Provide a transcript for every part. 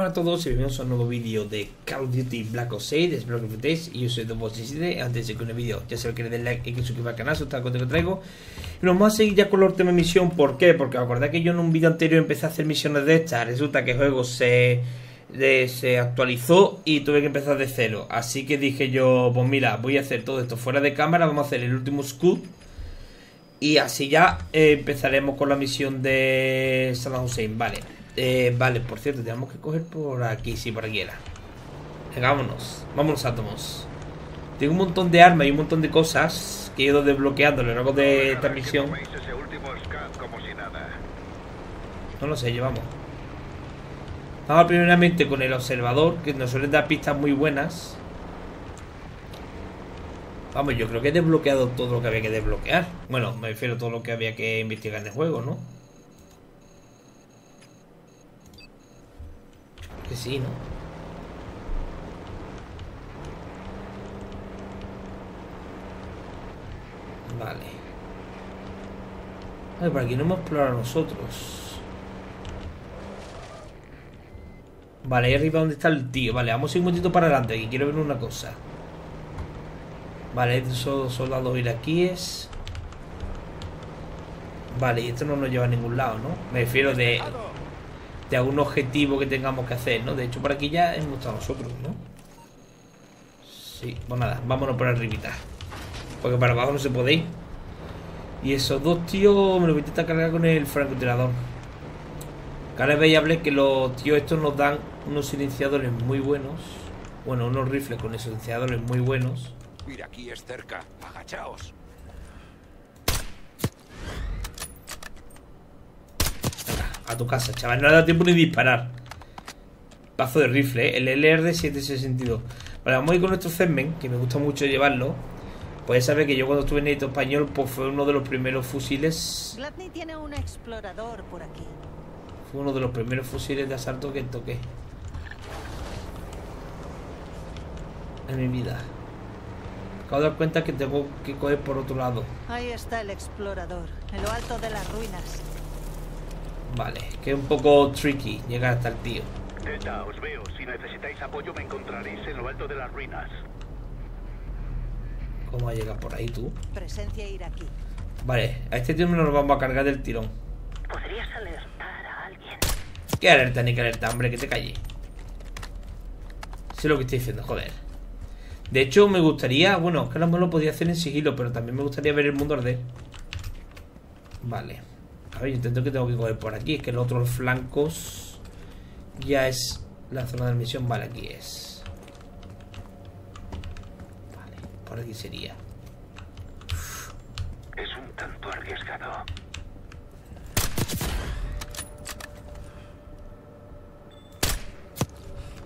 Hola a todos y bienvenidos a un nuevo vídeo de Call of Duty Black Ops 6 Espero que disfrutéis y yo soy Dobo67 Antes de que el vídeo ya sabéis que le den like y que suscribáis al canal Si os gusta el contenido que traigo Y nos vamos a seguir ya con la última misión ¿Por qué? Porque acordáis que yo en un vídeo anterior empecé a hacer misiones de estas Resulta que el juego se, de, se actualizó y tuve que empezar de cero Así que dije yo, pues mira, voy a hacer todo esto fuera de cámara Vamos a hacer el último scoop y así ya eh, empezaremos con la misión de Saddam Hussein. Vale. Eh, vale, por cierto, tenemos que coger por aquí, sí, por aquí era. Venga, vámonos. Vámonos, átomos. Tengo un montón de armas y un montón de cosas que he ido desbloqueando a lo largo de esta misión. No lo sé, llevamos. Vamos primeramente con el observador, que nos suelen dar pistas muy buenas. Vamos, yo creo que he desbloqueado todo lo que había que desbloquear. Bueno, me refiero a todo lo que había que investigar en el juego, ¿no? Que sí, ¿no? Vale. ver, por aquí no hemos explorado nosotros. Vale, ahí arriba donde está el tío. Vale, vamos a ir un momentito para adelante, aquí quiero ver una cosa. Vale, estos soldados iraquíes. Vale, y esto no nos lleva a ningún lado, ¿no? Me refiero de, de algún objetivo que tengamos que hacer, ¿no? De hecho, por aquí ya hemos estado nosotros, ¿no? Sí, pues nada, vámonos por arribita. Porque para abajo no se puede ir. Y esos dos tíos me lo voy a intentar cargar con el francotirador. Cada vez veis que los tíos estos nos dan unos silenciadores muy buenos. Bueno, unos rifles con silenciadores muy buenos. Mira, aquí es cerca. Agachaos. A tu casa, chaval. No ha dado tiempo ni disparar. Pazo de rifle, ¿eh? el LR 762. Vale, vamos a ir con nuestro Zenmen, que me gusta mucho llevarlo. Pues saber que yo cuando estuve en Neto Español, pues fue uno de los primeros fusiles. Tiene un explorador por aquí. Fue uno de los primeros fusiles de asalto que toqué. En mi vida. Acabo de dar cuenta que tengo que coger por otro lado. Ahí está el explorador, en lo alto de las ruinas. Vale, que es un poco tricky llegar hasta el tío. Delta, os veo. Si necesitáis apoyo me encontraréis en lo alto de las ruinas. ¿Cómo va a llegar por ahí tú? Presencia iraquí. Vale, a este tío nos lo vamos a cargar del tirón. ¿Podrías alertar a alguien? ¿Qué alerta ni qué alerta, hombre? Que te calle. Sé lo que estoy diciendo, joder. De hecho, me gustaría... Bueno, que a lo mejor lo podía hacer en sigilo, pero también me gustaría ver el mundo arder. Vale. A ver, yo intento que tengo que coger por aquí. Es que los otros flancos... Ya es la zona de misión. Vale, aquí es. Vale, por aquí sería. Es un tanto arriesgado.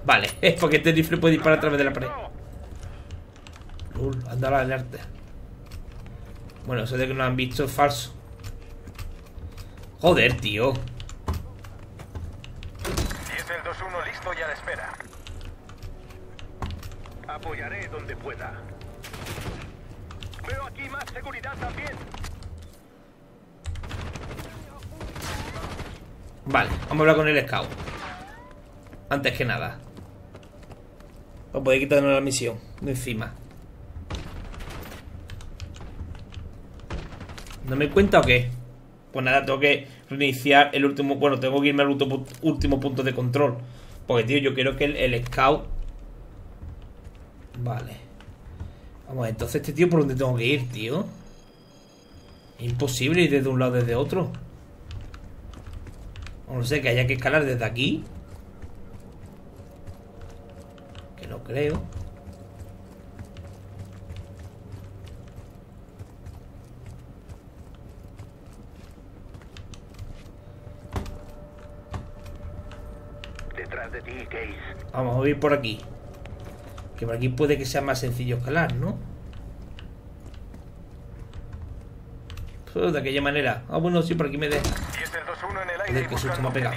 Vale, es porque este rifle puede disparar a través de la pared. Lul, anda la alerta. Bueno, eso de que no han visto es falso. Joder, tío. 10 del 2-1 listo y a la espera. Apoyaré donde pueda. Veo aquí más seguridad también. Vale, vamos a hablar con el scout. Antes que nada. Os podéis quitarnos la misión de encima. ¿No me cuenta o qué? Pues nada, tengo que reiniciar el último... Bueno, tengo que irme al último, punto de control. Porque, tío, yo quiero que el, scout... Vale. Vamos, entonces este tío por dónde tengo que ir, tío. Imposible ir desde un lado desde otro. No sé, que haya que escalar desde aquí. Que no creo. Detrás de ti, Case. Vamos a ir por aquí. Que por aquí puede que sea más sencillo escalar, ¿no? Pues de aquella manera. Ah, bueno, sí, por aquí me deja. 10 del 2-1 en el aire Joder, qué susto me ha pegado.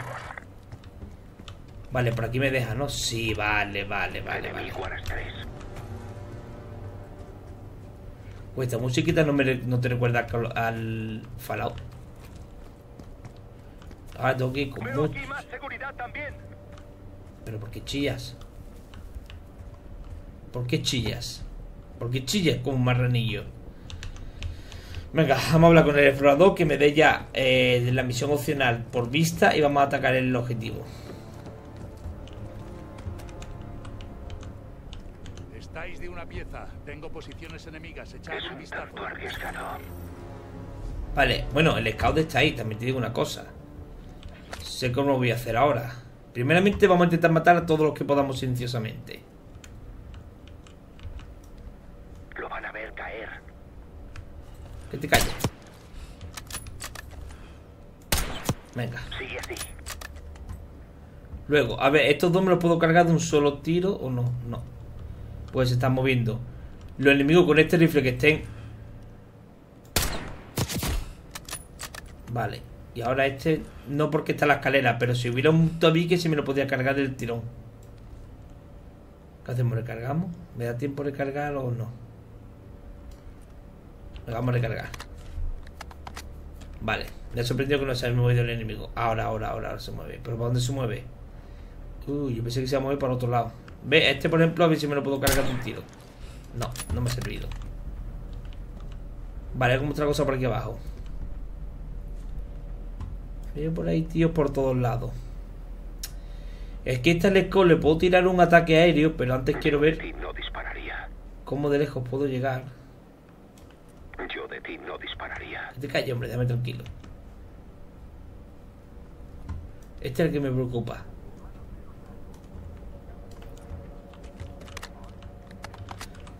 Vale, por aquí me deja, ¿no? Sí, vale, vale, vale, vale. Pues esta musiquita no, me, no te recuerda al, al Fallout. Ahora tengo que ir con mucho. aquí más seguridad también. ¿Pero por qué chillas? ¿Por qué chillas? ¿Por qué chillas como un marranillo? Venga, vamos a hablar con el explorador que me dé ya eh, la misión opcional por vista y vamos a atacar el objetivo. Estáis de una pieza. Tengo posiciones enemigas. Echad un vistazo. Vale, bueno, el scout está ahí, también te digo una cosa. Sé cómo lo voy a hacer ahora. Primeramente vamos a intentar matar a todos los que podamos silenciosamente. Lo van a ver caer. Que te calles. Venga. Sigue así. Luego, a ver, estos dos me los puedo cargar de un solo tiro o no. No. Pues se están moviendo. Los enemigos con este rifle que estén. Vale. Y ahora este, no porque está la escalera, pero si hubiera un tabique se me lo podía cargar del tirón. ¿Qué hacemos? ¿Recargamos? ¿Me da tiempo de recargar o no? Vamos a recargar. Vale. Me ha sorprendido que no se haya movido el enemigo. Ahora, ahora, ahora, ahora se mueve. ¿Pero para dónde se mueve? Uy, yo pensé que se iba a mover para otro lado. Ve, este por ejemplo, a ver si me lo puedo cargar de un tiro. No, no me ha servido. Vale, hay como otra cosa por aquí abajo. Veo por ahí tíos por todos lados. Es que esta Lesco le puedo tirar un ataque aéreo, pero antes quiero de ver ti no dispararía. cómo de lejos puedo llegar. Yo de ti no dispararía. Que te calles, hombre, déjame tranquilo. Este es el que me preocupa.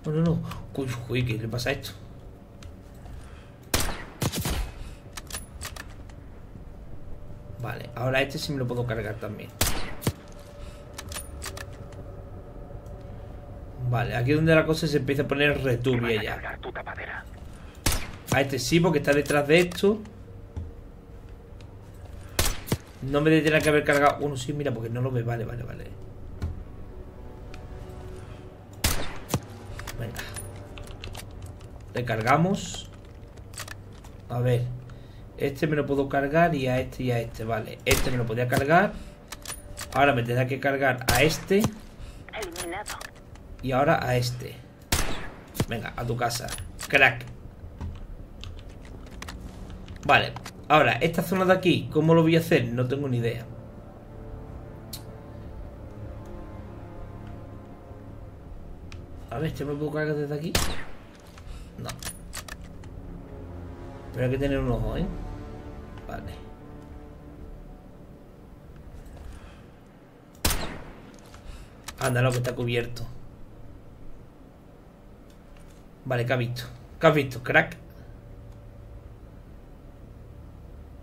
No, no, no. Uy, uy, ¿qué le pasa a esto? Vale, ahora este sí me lo puedo cargar también. Vale, aquí es donde la cosa se empieza a poner returbia ya. cargar. A este sí, porque está detrás de esto. No me tendría que haber cargado. Uno sí, mira, porque no lo ve. Vale, vale, vale. Venga. Recargamos. A ver. Este me lo puedo cargar y a este y a este. Vale. Este me lo podía cargar. Ahora me tendrá que cargar a este. Y ahora a este. Venga, a tu casa. Crack. Vale. Ahora, esta zona de aquí, ¿cómo lo voy a hacer? No tengo ni idea. A ver, ¿este me lo puedo cargar desde aquí? No. Pero hay que tener un ojo, ¿eh? Vale. Anda, lo que está cubierto. Vale, ¿qué has visto? ¿Qué has visto, crack?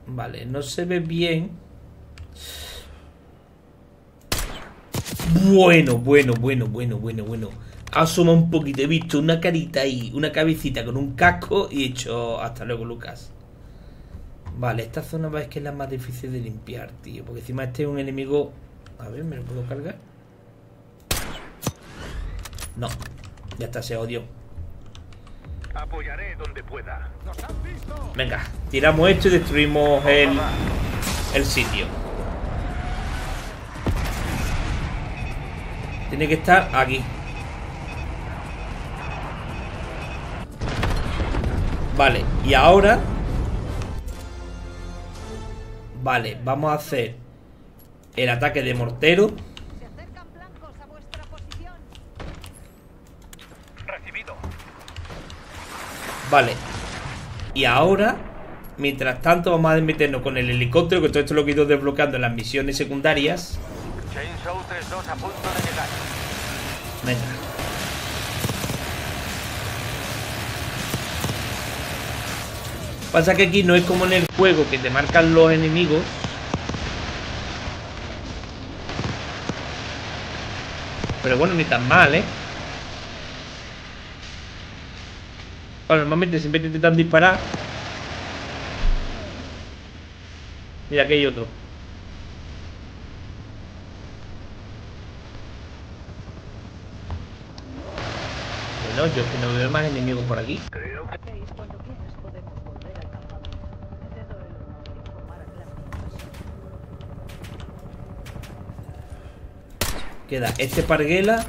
Vale, no se ve bien. Bueno, bueno, bueno, bueno, bueno, bueno. Asoma un poquito. He visto una carita ahí, una cabecita con un casco y he hecho. Hasta luego, Lucas. Vale, esta zona va es que es la más difícil de limpiar, tío. Porque encima este es un enemigo. A ver, ¿me lo puedo cargar? No, ya está, se odió. Apoyaré donde pueda. Venga, tiramos esto y destruimos el, el sitio. Tiene que estar aquí. Vale, y ahora... Vale, vamos a hacer el ataque de mortero. Se acercan blancos a vuestra posición. Recibido. Vale. Y ahora, mientras tanto, vamos a meternos con el helicóptero, que todo esto lo que he ido desbloqueando en las misiones secundarias. Chainsaw 3-2 a punto de llegar. Venga. Pasa que aquí no es como en el juego que te marcan los enemigos. Pero bueno, ni tan mal, ¿eh? Bueno, normalmente siempre te intentan disparar. Mira, aquí hay otro. Bueno, yo es que no veo más enemigos por aquí. Creo que Veis, cuando quieras podemos volver al campamento. Te doy el honor de informar a las niñas. Queda este parguela.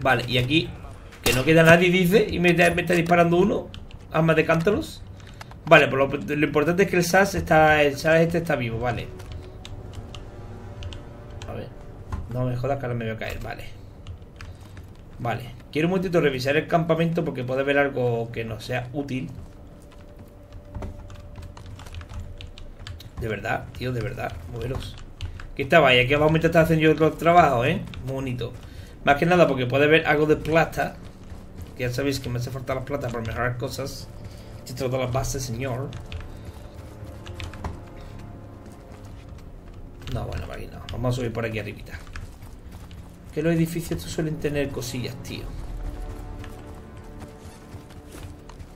Vale, y aquí que no queda nadie, dice, y me, está disparando uno. Armas de cántaros. Vale, pues lo, lo importante es que el SAS está. El SAS este está vivo, vale. A ver. No me jodas que ahora me voy a caer, vale. Vale. Quiero un momentito revisar el campamento porque puede haber algo que no sea útil. De verdad, tío, de verdad. Moveros. ¿Qué estaba ahí? Aquí vamos a intentar hacer yo los trabajos, ¿eh? Muy bonito. Más que nada porque puede haber algo de plata. Que ya sabéis que me hace falta la plata para mejorar cosas. Dentro de las bases, señor. No, bueno, aquí no. Vamos a subir por aquí arribita. Que los edificios suelen tener cosillas, tío.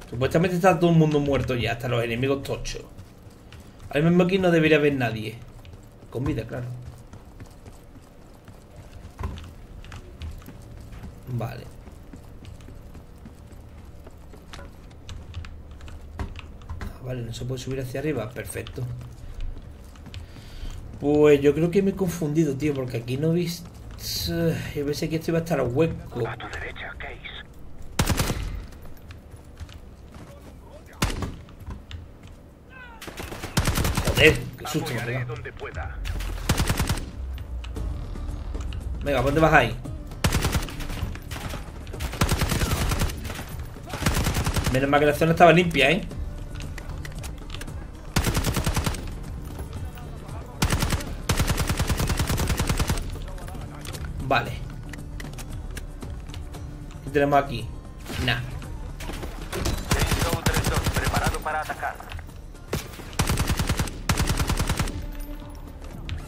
Supuestamente está todo el mundo muerto ya, hasta los enemigos tochos. Ahora mismo aquí no debería haber nadie. Con vida, claro. Vale. Ah, vale, no se puede subir hacia arriba. Perfecto. Pues yo creo que me he confundido, tío, porque aquí no he visto... Yo pensé que esto iba a estar hueco. A tu. Joder, qué susto me pueda. Venga, ¿dónde vas ahí? Menos mal que la zona estaba limpia, ¿eh? Vale. ¿Qué tenemos aquí? Nah.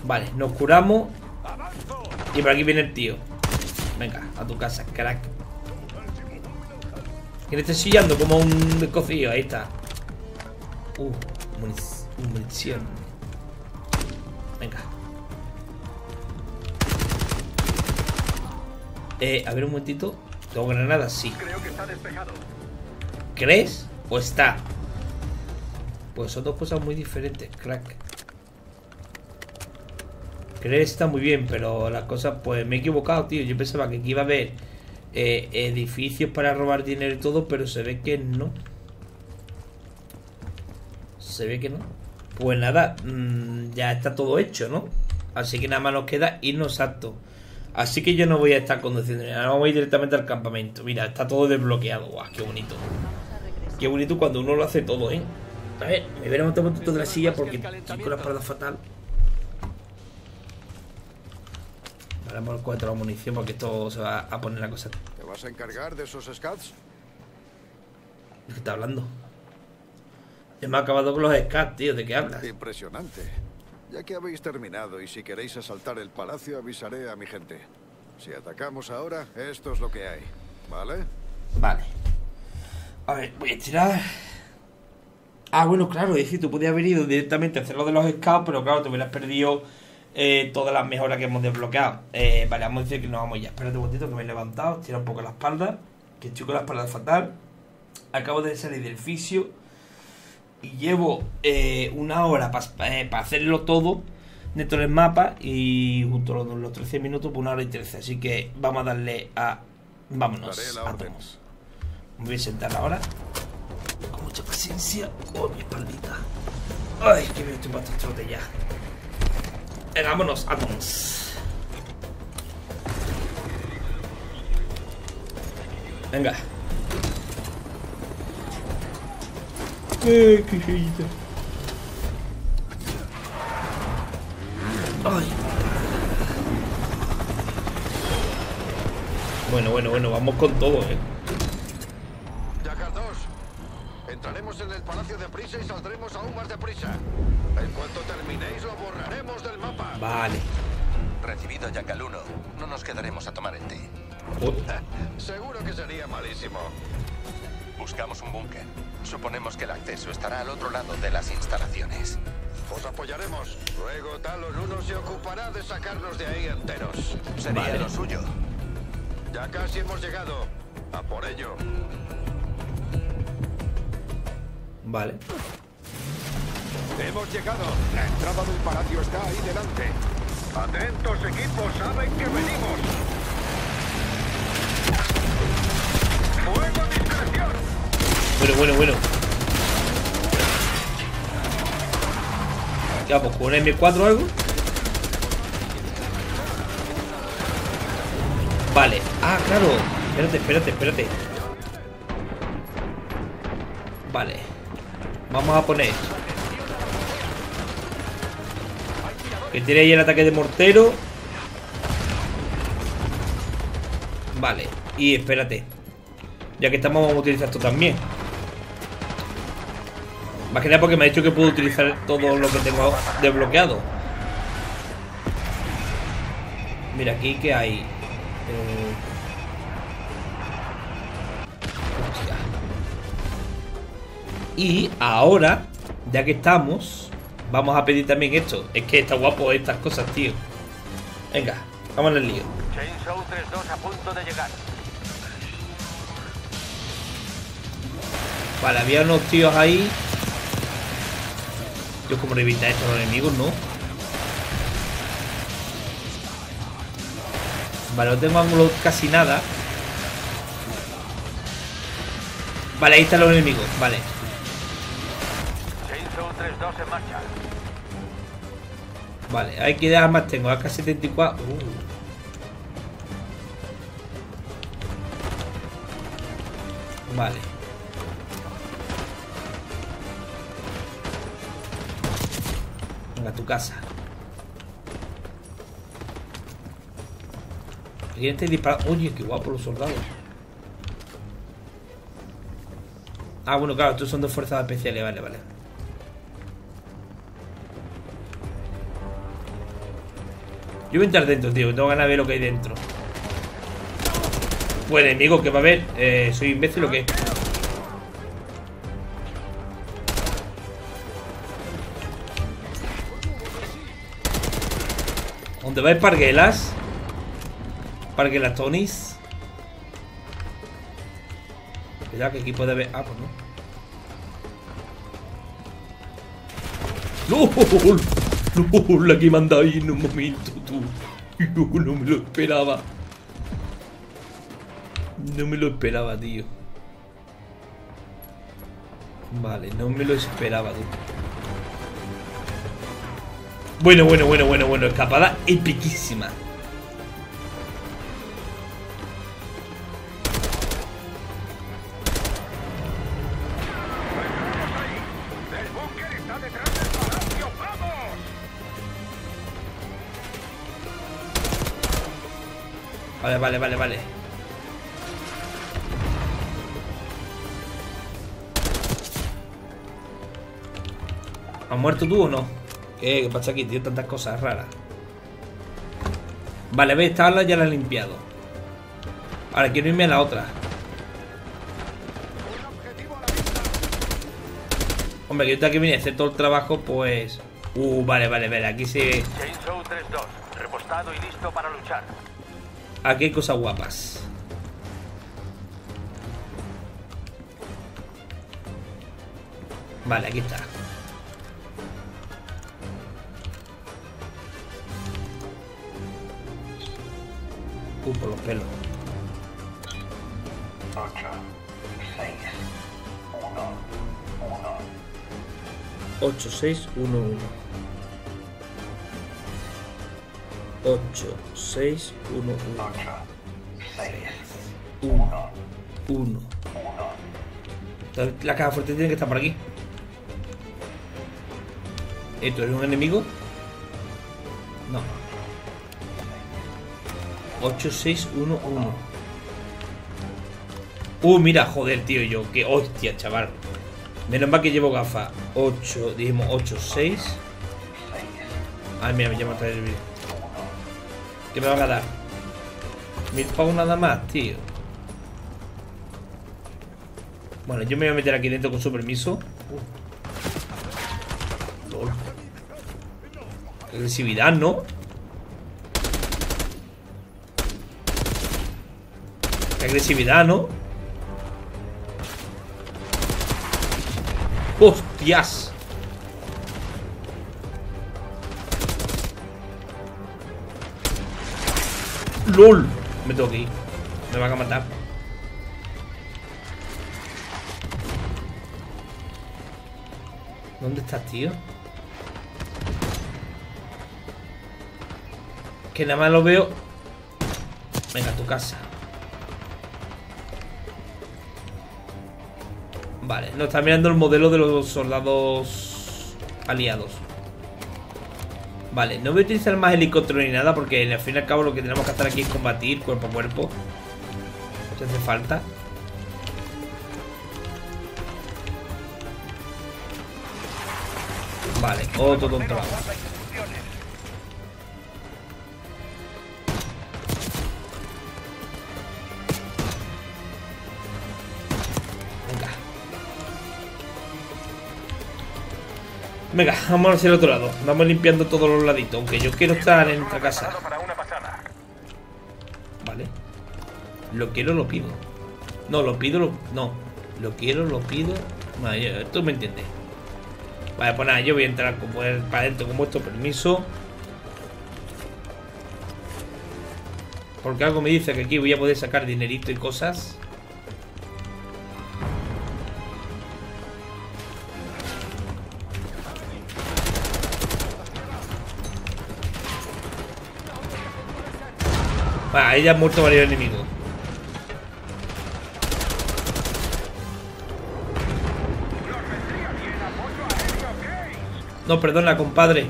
Vale, nos curamos. Y por aquí viene el tío. Venga, a tu casa, crack. Que le chillando como un descocido. Ahí está. Uh, munic- munición. Venga. Eh, a ver un momentito. ¿Tengo granadas? Sí. Creo que está despejado. ¿Crees? ¿O está? Pues son dos cosas muy diferentes, crack. Creer está muy bien, pero las cosas, pues me he equivocado, tío. Yo pensaba que aquí iba a haber eh, edificios para robar dinero y todo, pero se ve que no. Se ve que no. Pues nada, mm, ya está todo hecho, ¿no? Así que nada más nos queda irnos acto. Así que yo no voy a estar conduciendo, nada, vamos a ir directamente al campamento. Mira, está todo desbloqueado. Guau, qué bonito. Qué bonito cuando uno lo hace todo, ¿eh? A ver, me voy un poquito de la silla porque estoy con la espalda fatal. Por cuatro munición porque esto se va a poner la cosa. ¿Te vas a encargar de esos scouts? ¿De qué está hablando? Ya me ha acabado con los scats, tío. ¿De qué hablas? Impresionante. Ya que habéis terminado y si queréis asaltar el palacio, avisaré a mi gente. Si atacamos ahora, esto es lo que hay. ¿Vale? Vale. A ver, voy a tirar. Ah, bueno, claro, es decir, tú podías haber ido directamente a hacer lo de los scouts, pero claro, te hubieras perdido eh, todas las mejoras que hemos desbloqueado. Eh, vale, vamos a decir que nos vamos ya. Espérate un momentito que me he levantado, tira un poco la espalda, que estoy con la espalda fatal. Acabo de salir del fisio y llevo eh, una hora para hacerlo todo dentro del mapa y justo los, los 13 minutos por una hora y 13. Así que vamos a darle a. Vámonos. A. Me voy a sentar ahora. Con mucha paciencia. Oh, mi espaldita. Ay, que me estoy trotes ya. Venga, vámonos, vámonos. Venga. Eh, qué feita. Ay. Bueno, bueno, bueno, vamos con todo, eh. Jackal 2. Entraremos en el palacio de prisa y saldremos aún más deprisa. En cuanto terminéis, lo borraremos del mapa. Vale. Recibido Jackal 1. No nos quedaremos a tomar el té. Seguro que sería malísimo. Buscamos un búnker. Suponemos que el acceso estará al otro lado de las instalaciones. Os apoyaremos. Luego Talon 1 se ocupará de sacarnos de ahí enteros. Sería Vale. lo suyo. Ya casi hemos llegado. A por ello. Vale. Hemos llegado. La entrada del palacio está ahí delante. Atentos, equipos, saben que venimos. Fuego a discreción. Bueno, bueno, bueno. ¿Qué vamos? ¿Con un M4 o algo? Vale. Ah, claro. Espérate, espérate, espérate. Vale. Vamos a poner. Que tiene ahí el ataque de mortero. Vale. Y espérate. Ya que estamos, vamos a utilizar esto también. Más que nada porque me ha dicho que puedo utilizar todo lo que tengo desbloqueado. Mira, aquí que hay. Eh, Y ahora, ya que estamos, vamos a pedir también esto. Es que está guapo estas cosas, tío. Venga, vamos al lío. Chainsaw 3-2 a punto de llegar. Vale, había unos tíos ahí. Dios, como revienta esto a los enemigos, ¿no? Vale, no tengo ángulo casi nada. Vale, ahí están los enemigos, vale. 3-2 en marcha. Vale, hay que dar más tengo, AK-74. Uh. Vale. Venga, a tu casa. ¿Quién está disparando? Oye, qué guapo los soldados. Ah, bueno, claro, estos son de fuerzas especiales, vale, vale. Yo voy a entrar dentro, tío. Tengo ganas de ver lo que hay dentro. Pues enemigo que va a haber. Eh, ¿Soy imbécil o qué? ¿Dónde va el Parguelas? Parguelas Tonis. Cuidado que aquí puede haber. Ah, pues no. ¡LOL! ¡LOL! La que dado ahí en un momento, tú. No me lo esperaba. No me lo esperaba, tío. Vale, no me lo esperaba, tío. Bueno, bueno, bueno, bueno, bueno. Escapada epiquísima. Vale, vale, vale. ¿Has muerto tú o no? ¿Qué, ¿Qué pasa aquí, tío? Tantas cosas raras. Vale, ve, esta ala ya la he limpiado. Ahora quiero irme a la otra. Hombre, que ahorita que vine a hacer todo el trabajo, pues... Uh, vale, vale, vale. Aquí se... Chainsaw 3-2. Repostado y listo para luchar. Aquí hay cosas guapas. Vale, aquí está. Uh, por los pelos. 8, 6, 1, 1. 8, 6, 1, 1. 8, 6, 1, 1. 8, 6, 1, 1. La caja fuerte tiene que estar por aquí. ¿Esto es un enemigo? No. 8, 6, 1, 1. Uh, mira, joder, tío, yo. Qué hostia, chaval. Menos mal que llevo gafas. 8, dijimos 8, 6. Ay, mira, me llama otra vez el vídeo. ¿Qué me van a dar? Mil pavos nada más, tío. Bueno, yo me voy a meter aquí dentro con su permiso. Uh. Agresividad, ¿no? Agresividad, ¿no? ¡Hostias! LOL. Me tengo que. Me van a matar. ¿Dónde estás, tío? Que nada más lo veo. Venga, a tu casa. Vale, nos está mirando el modelo de los soldados aliados. Vale, no voy a utilizar más helicóptero ni nada porque al fin y al cabo lo que tenemos que hacer aquí es combatir cuerpo a cuerpo. Si hace falta. Vale, otro controlado. Venga, vamos hacia el otro lado. Vamos limpiando todos los laditos. Aunque yo quiero estar en esta casa. Vale. Lo quiero, lo pido. No, lo pido, lo... No. Lo quiero, lo pido. Vale, tú me entiendes. Vale, pues nada, yo voy a entrar como para adentro con vuestro permiso. Porque algo me dice que aquí voy a poder sacar dinerito y cosas. Ahí ya han muerto varios enemigos. No, perdona, compadre.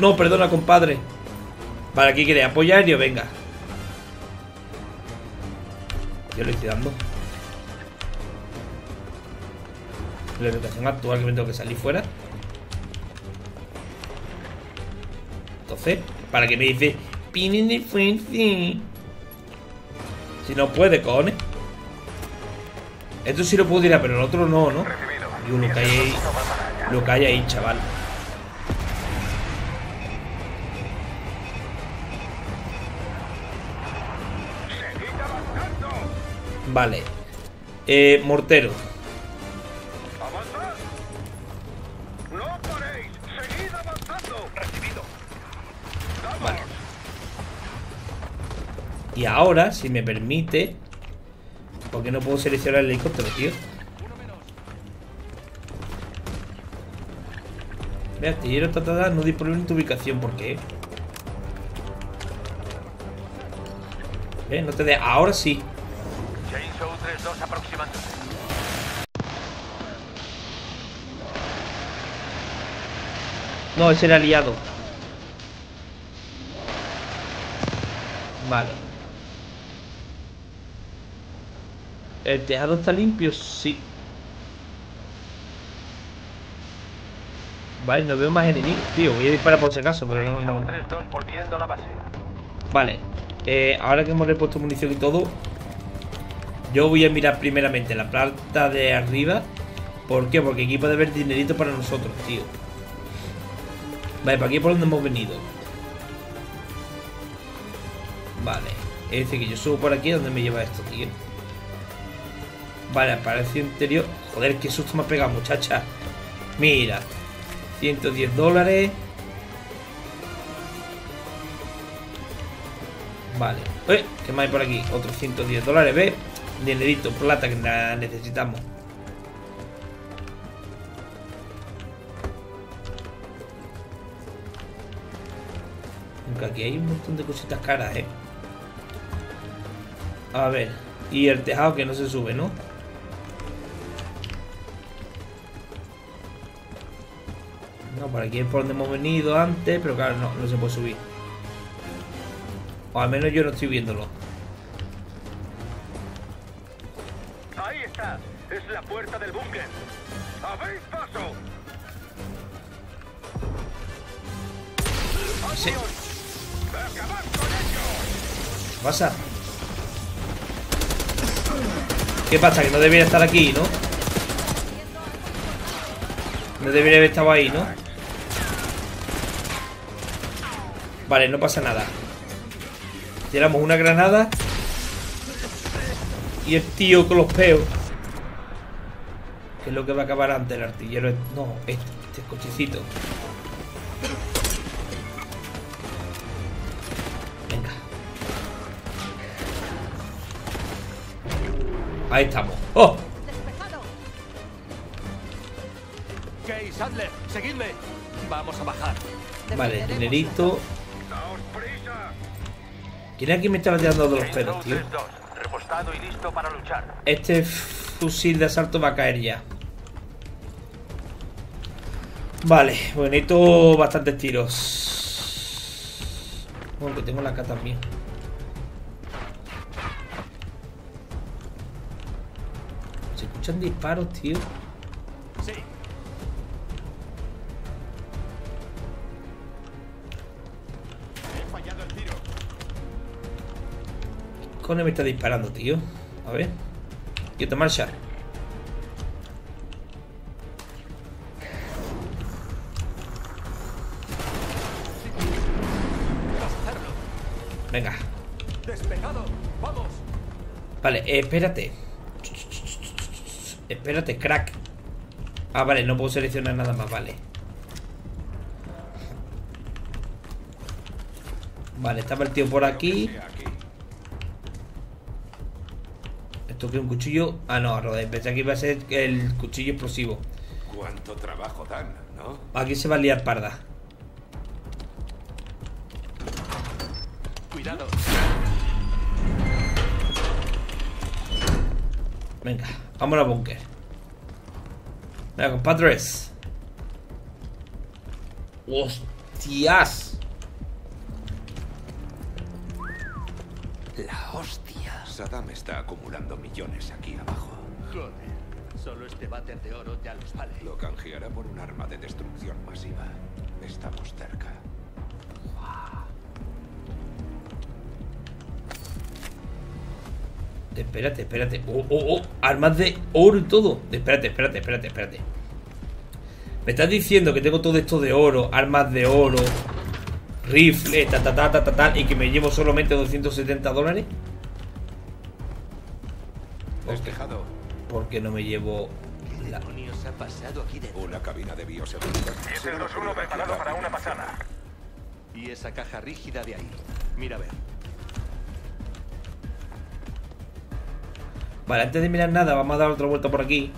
No, perdona, compadre. Vale, aquí quiere apoyo aéreo, venga. Yo le estoy dando. La educación actual que me tengo que salir fuera. Entonces, para que me dice Pinin de frente. Si no puede, cojones. Esto sí lo puedo tirar, pero el otro no, ¿no? Digo, lo que hay ahí. Lo que hay ahí, chaval. Vale. Eh, mortero. Y ahora, si me permite... Porque no puedo seleccionar el helicóptero, tío. Ve, artillero tatada no disponible en tu ubicación. ¿Por qué? Eh, no te de... Ahora sí. Chainsaw 3-2 aproximándose. No, es el aliado. Vale. ¿El tejado está limpio? Sí. Vale, no veo más enemigos, tío. Voy a disparar por si acaso, pero no, no. Chainsaw 3-2 volviendo a la base. Vale. Eh, ahora que hemos repuesto munición y todo, yo voy a mirar primeramente la planta de arriba. ¿Por qué? Porque aquí puede haber dinerito para nosotros, tío. Vale, para aquí por donde hemos venido. Vale. Es decir, que yo subo por aquí, ¿dónde me lleva esto, tío? Vale, apareció interior. Joder, qué susto me ha pegado, muchacha. Mira. 110 dólares. Vale. Eh, ¿Qué más hay por aquí? Otros 110 dólares, ¿ves? Dinerito, plata que la necesitamos. Aunque aquí hay un montón de cositas caras, ¿eh? A ver. Y el tejado que no se sube, ¿no? No, por aquí es por donde hemos venido antes, pero claro, no, no se puede subir. O al menos yo no estoy viéndolo. Ahí está. Es la puerta del búnker. ¡Habéis paso! Sí. ¿Qué pasa? ¿Qué pasa? Que no debería estar aquí, ¿no? No debería haber estado ahí, ¿no? Vale, no pasa nada. Tiramos una granada. Y el tío con. Que es lo que va a acabar antes el artillero. No, este, este cochecito. Venga. Ahí estamos. ¡Oh! Seguidme. Vamos a bajar. Vale, dinerito. ¿Quién aquí me estaba tirando de los pelos, tío? 3-2, repostado y listo para luchar. Este fusil de asalto va a caer ya. Vale, pues necesito bastantes tiros. Bueno, que tengo la K también. Se escuchan disparos, tío. ¿Qué coño me está disparando, tío? A ver. Quieto, marcha. Venga. Despegado. Vamos. Vale, espérate. Espérate, crack. Ah, vale, no puedo seleccionar nada más, vale. Vale, estaba el tío por aquí. Esto que es un cuchillo. Ah, no, Rodé, pensé que iba a ser el cuchillo explosivo. Cuánto trabajo dan, ¿no? Aquí se va a liar parda. Cuidado. Venga, vamos al búnker. Venga, compadres. ¡Hostias! Saddam está acumulando millones aquí abajo. Joder. Solo este váter de oro ya los vale. Lo canjeará por un arma de destrucción masiva. Estamos cerca. Espérate, espérate. Oh, oh, oh. Armas de oro y todo. Espérate, espérate, espérate, espérate. Me estás diciendo que tengo todo esto de oro, armas de oro, rifle, ta ta ta ta ta, ta, y que me llevo solamente 270 dólares. Despejado. ¿Por qué no me llevo ¿Qué la... ha pasado aquí dentro? Una cabina de bioseguridad. 7-2-1 preparado para una pasada. Y esa caja rígida de ahí. Mira a ver. Vale, antes de mirar nada, vamos a dar otra vuelta por aquí.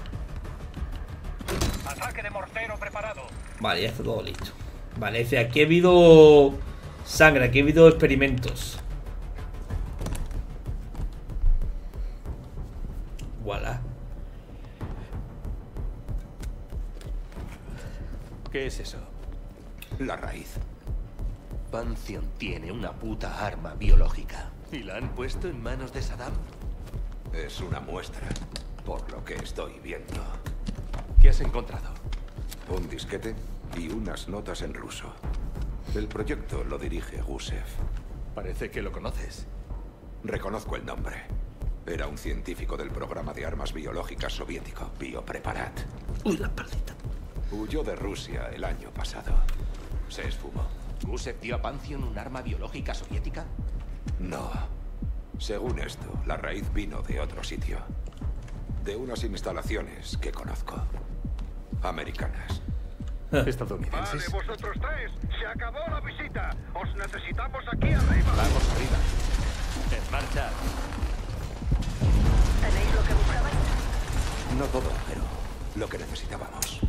Ataque de mortero preparado. Vale, ya está todo listo. Vale, dice, aquí ha habido sangre, aquí ha habido experimentos. Voilà. ¿Qué es eso? La raíz. Pantheon tiene una puta arma biológica. ¿Y la han puesto en manos de Saddam? Es una muestra, por lo que estoy viendo. ¿Qué has encontrado? Un disquete y unas notas en ruso. El proyecto lo dirige Gusev. Parece que lo conoces. Reconozco el nombre. Era un científico del programa de armas biológicas soviético, Biopreparat. Uy, la espaldita. Huyó de Rusia el año pasado. Se esfumó. ¿Gusev dio a Pantheon un arma biológica soviética? No. Según esto, la raíz vino de otro sitio. De unas instalaciones que conozco. Americanas. Vale, ¿Estadounidenses? vosotros tres. Se acabó la visita. Os necesitamos aquí arriba. Vamos arriba. En marcha. ¿Tenéis lo que buscabais? No todo, pero lo que necesitábamos.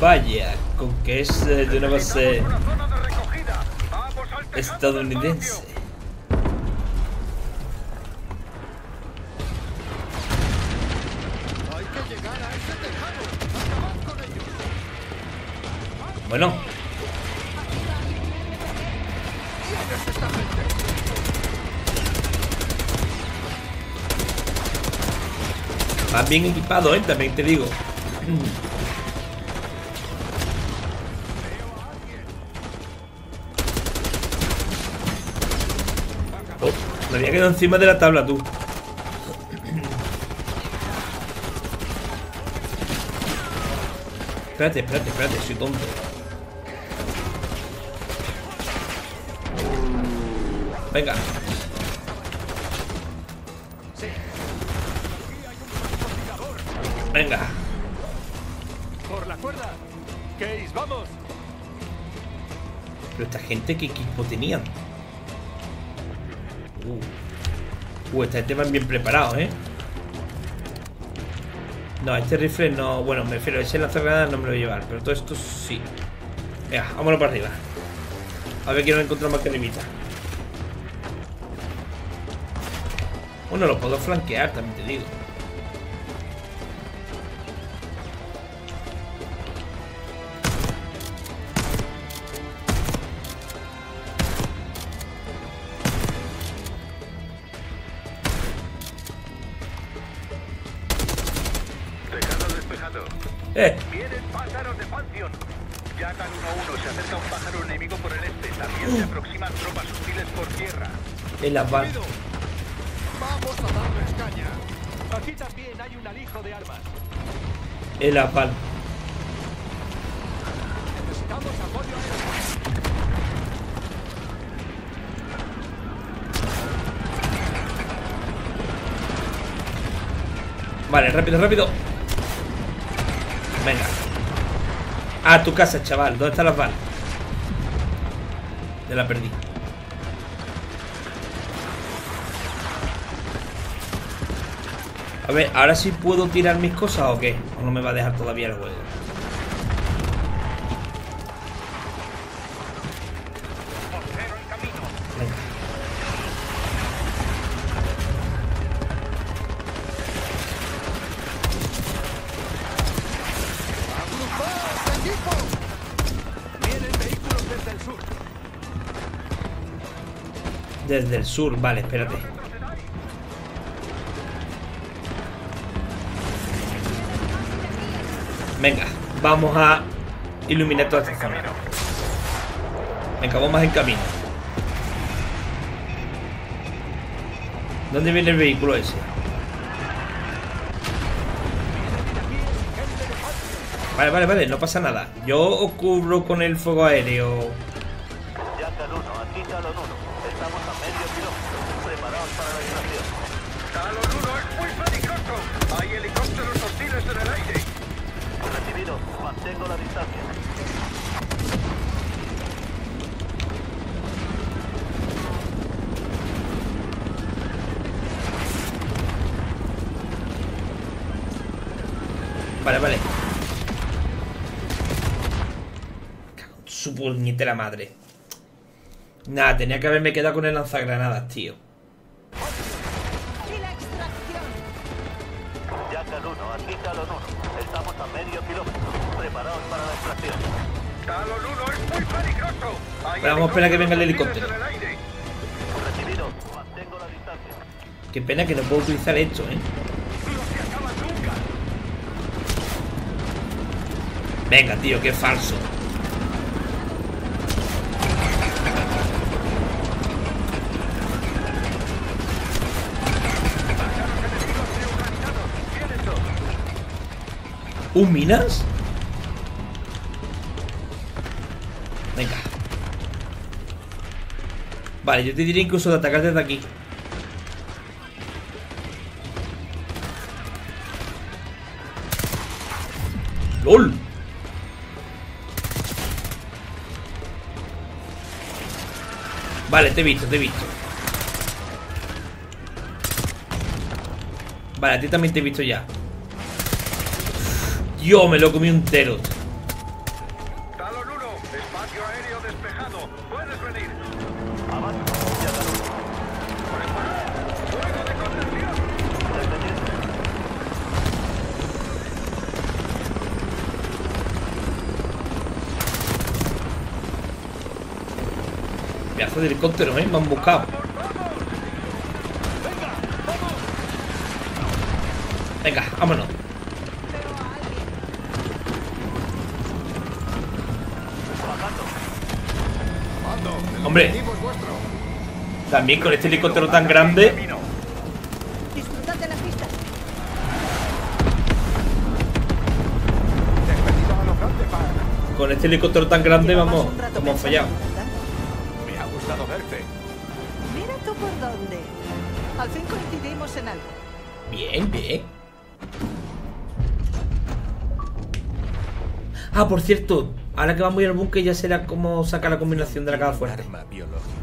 Vaya, con que es eh, de una base Una zona bien equipado, ¿eh? También te digo. Oh, me había quedado encima de la tabla tú. Espérate, espérate, espérate, soy tonto. Venga. Venga. Pero esta gente, ¿qué equipo tenían? Uh, uh esta gente van bien preparados, ¿eh? No, este rifle no. Bueno, me refiero, ese lanzagranadas no me lo voy a llevar, pero todo esto sí. Venga, vámonos para arriba. A ver quién no encontramos más que limita. Bueno, lo puedo flanquear, también te digo. En las van. Vamos a darles caña. Aquí también hay un alijo de armas. En las van. Necesitamos apoyo. Vale, rápido, rápido. Venga. A tu casa, chaval. ¿Dónde están las balas? Ya la perdí. A ver, ¿ahora sí puedo tirar mis cosas o qué? ¿O no me va a dejar todavía el juego? Desde el sur, vale, espérate. Venga, vamos a iluminar toda esta zona. Venga, vamos más en camino. ¿Dónde viene el vehículo ese? Vale, vale, vale, no pasa nada. Yo os cubro con el fuego aéreo. Puñetera madre. Nada, tenía que haberme quedado con el lanzagranadas, tío. ¡Y la extracción! Yakan 1, aquí Talon 1. Estamos a medio kilómetro. Preparaos para la extracción. Talon 1 es muy peligroso. Hay Vamos a esperar a que venga el helicóptero. Recibido. Mantengo la distancia. Qué pena que no puedo utilizar esto, eh. Venga, tío, qué falso. ¿Un minas? Venga. Vale, yo te diría incluso de atacar desde aquí. ¡LOL! Vale, te he visto, te he visto. Vale, a ti también te he visto ya. Yo me lo comí entero. Talon 1, espacio aéreo despejado. Puedes venir. Avanza, 1. Preparado. Fuego de contención. De helicóptero, ¿eh? Me han buscado. Venga, vámonos. También con este helicóptero tan grande. Con este helicóptero tan grande, vamos, hemos fallado. Me ha gustado verte. Mira tú por dónde. Al fin coincidimos en algo. Bien, bien. Ah, por cierto, ahora que vamos a ir al búnker ya será como sacar la combinación de la caja fuerte. arma biológica.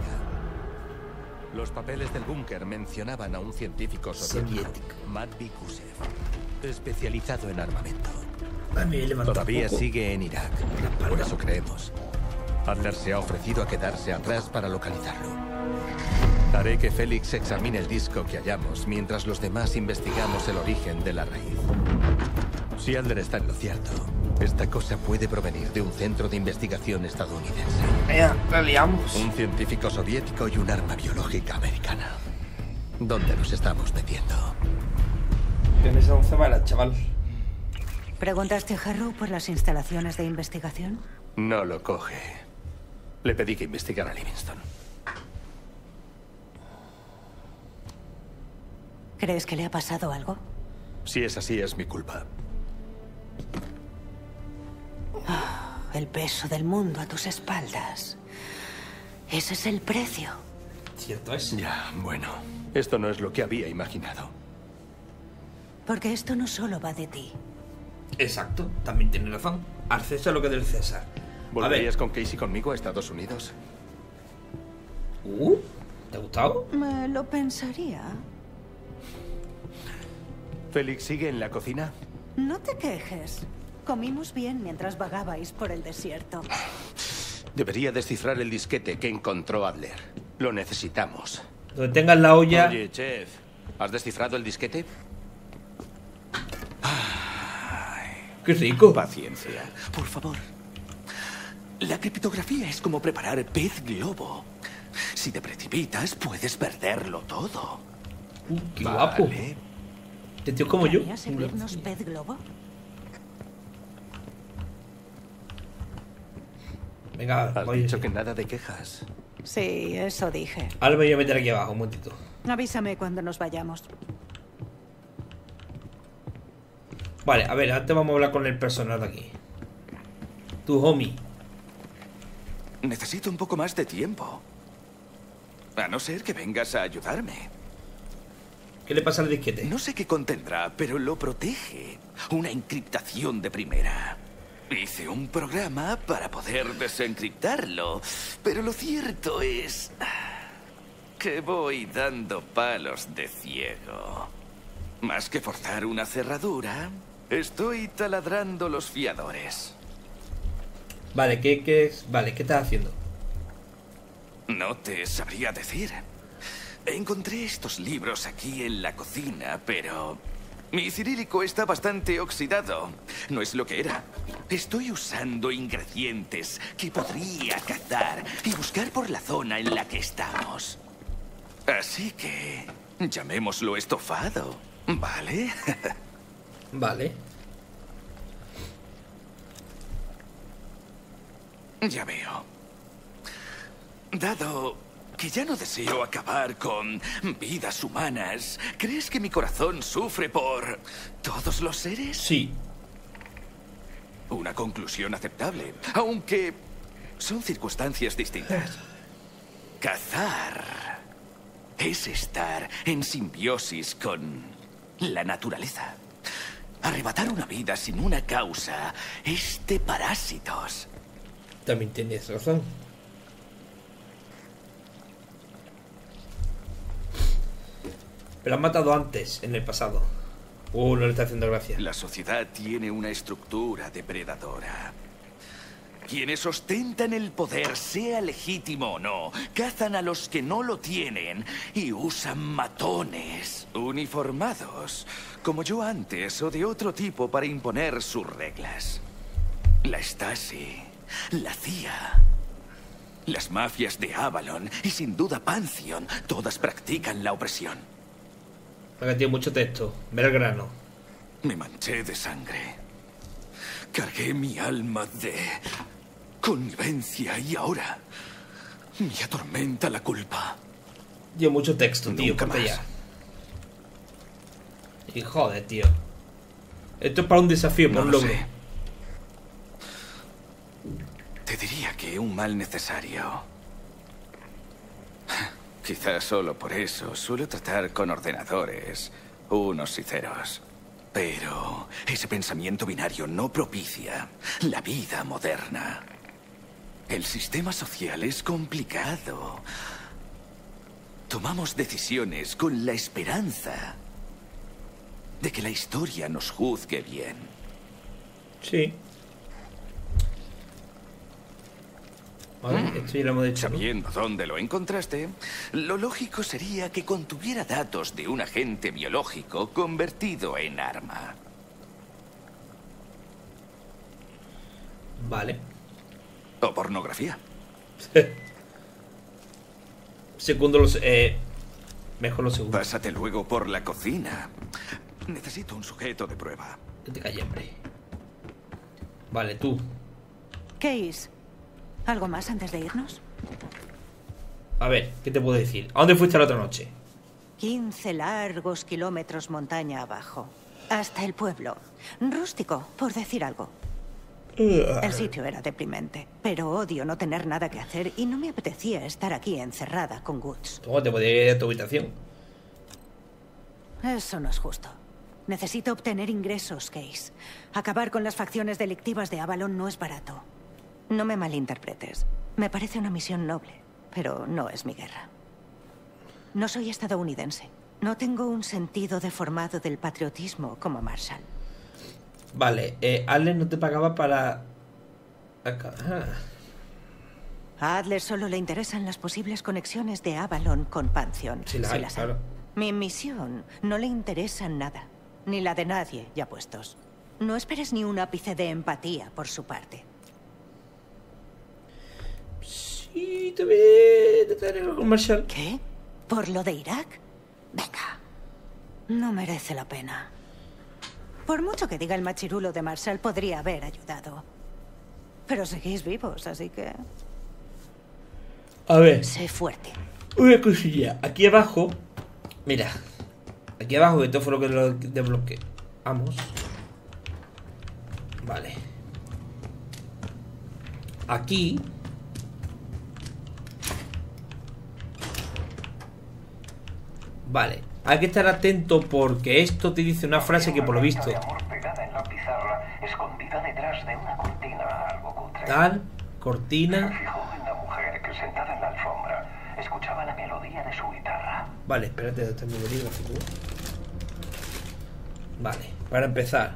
Los papeles del búnker mencionaban a un científico soviético, Soviético. Matt Bikusev, especializado en armamento. Todavía sigue en Irak. Por eso creemos. Adler se ha ofrecido a quedarse atrás para localizarlo. Haré que Félix examine el disco que hallamos mientras los demás investigamos el origen de la raíz. Si Adler está en lo cierto, esta cosa puede provenir de un centro de investigación estadounidense. Venga, la liamos. Un científico soviético y un arma biológica americana. ¿Dónde nos estamos metiendo? Tienes 11 balas, chaval. ¿Preguntaste a Harrow por las instalaciones de investigación? No lo coge. Le pedí que investigara a Livingston. ¿Crees que le ha pasado algo? Si es así, es mi culpa. El peso del mundo a tus espaldas. Ese es el precio. Cierto es. Ya, bueno. Esto no es lo que había imaginado. Porque esto no solo va de ti. Exacto, también tiene razón. Al César lo que del César. A ver. ¿Volverías con Casey conmigo a Estados Unidos? Uh, ¿Te ha gustado? Me lo pensaría. ¿Félix sigue en la cocina? No te quejes. Comimos bien mientras vagabais por el desierto. Debería descifrar el disquete que encontró Adler. Lo necesitamos. Donde tengas la olla. Oye, chef, ¿has descifrado el disquete? Qué rico. Paciencia. Por favor. La criptografía es como preparar pez globo. Si te precipitas, puedes perderlo todo. Uh, qué guapo. Este tío como yo. ¿Planeas servirnos pez globo? Venga, Has voy. dicho que nada de quejas. Sí, eso dije. Ahora me voy a meter aquí abajo un momentito. Avísame cuando nos vayamos. Vale, a ver, antes vamos a hablar con el personal de aquí. Tu homie. Necesito un poco más de tiempo. A no ser que vengas a ayudarme. ¿Qué le pasa al disquete? No sé qué contendrá, pero lo protege. Una encriptación de primera. Hice un programa para poder desencriptarlo, pero lo cierto es que voy dando palos de ciego. Más que forzar una cerradura, estoy taladrando los fiadores. Vale, ¿qué, qué es? Vale, ¿qué estás haciendo? No te sabría decir. Encontré estos libros aquí en la cocina, pero mi cirílico está bastante oxidado. No es lo que era. Estoy usando ingredientes que podría cazar y buscar por la zona en la que estamos. Así que llamémoslo estofado, ¿vale? Vale. Ya veo. Dado que ya no deseo acabar con vidas humanas, ¿crees que mi corazón sufre por todos los seres? Sí. Una conclusión aceptable, aunque son circunstancias distintas. Cazar es estar en simbiosis con la naturaleza. Arrebatar una vida sin una causa es de parásitos. También tienes razón. Pero han matado antes, en el pasado. Uh, no le está haciendo gracia. La sociedad tiene una estructura depredadora. Quienes ostentan el poder, sea legítimo o no, cazan a los que no lo tienen y usan matones uniformados, como yo antes o de otro tipo para imponer sus reglas. La Stasi, la CIA, las mafias de Avalon y sin duda Pantheon, todas practican la opresión. Venga, tío, mucho texto. Ver el grano. Me manché de sangre. Cargué mi alma de connivencia y ahora me atormenta la culpa. Tío, mucho texto, tío. Nunca más. ya. Y joder, tío. Esto es para un desafío, No un lo. Te diría que un mal necesario. Quizás solo por eso suelo tratar con ordenadores, unos y ceros. Pero ese pensamiento binario no propicia la vida moderna. El sistema social es complicado. tomamos decisiones con la esperanza de que la historia nos juzgue bien. Sí. Vale, esto ya lo hemos hecho. ¿no? Sabiendo dónde lo encontraste, lo lógico sería que contuviera datos de un agente biológico convertido en arma. Vale. O pornografía. Segundo los. Eh, mejor los segundos. Pásate luego por la cocina. Necesito un sujeto de prueba. Que te calles, hombre. Vale, tú. Case, ¿algo más antes de irnos? A ver, ¿qué te puedo decir? ¿A dónde fuiste la otra noche? 15 largos kilómetros montaña abajo. Hasta el pueblo. Rústico, por decir algo. El sitio era deprimente, pero odio no tener nada que hacer y no me apetecía estar aquí encerrada con Goods. ¿Cómo te podía ir a tu habitación? Eso no es justo. Necesito obtener ingresos, Case. Acabar con las facciones delictivas de Avalon no es barato. No me malinterpretes. Me parece una misión noble, pero no es mi guerra. No soy estadounidense. No tengo un sentido deformado del patriotismo como Marshall. Vale, eh, Allen no te pagaba para. Acá. ah. A Adler solo le interesan las posibles conexiones de Avalon con Pantheon. Sí, la hay, las claro. Mi misión no le interesa nada. Ni la de nadie, ya puestos. No esperes ni un ápice de empatía por su parte. Sí, te ve. Te traeré algo con Marshall. ¿Qué? ¿Por lo de Irak? Venga. No merece la pena. Por mucho que diga el machirulo de Marshall, podría haber ayudado. Pero seguís vivos, así que... A ver, Sé fuerte. una cosilla. Aquí abajo. Mira. Aquí abajo, que esto fue lo que lo desbloqueamos. Vale. Aquí. Vale. Hay que estar atento porque esto te dice una frase que por lo visto. Tal, cortina. Vale, espérate, este es mi bolígrafo. Vale, para empezar.